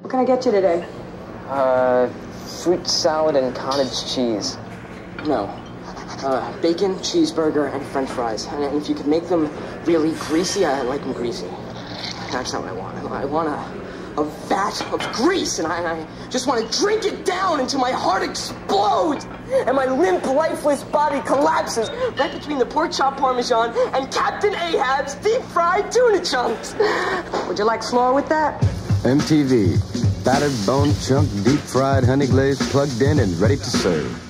What can I get you today? Uh, fruit salad and cottage cheese. No. Uh, bacon, cheeseburger, and french fries. And, if you could make them really greasy, I like them greasy. That's not what I want. I want a, a vat of grease, and I, and I just want to drink it down until my heart explodes and my limp, lifeless body collapses right between the pork chop parmesan and Captain Ahab's deep fried tuna chunks. Would you like slaw with that? MTV. Battered bone chunk, deep fried honey glazed, plugged in and ready to serve.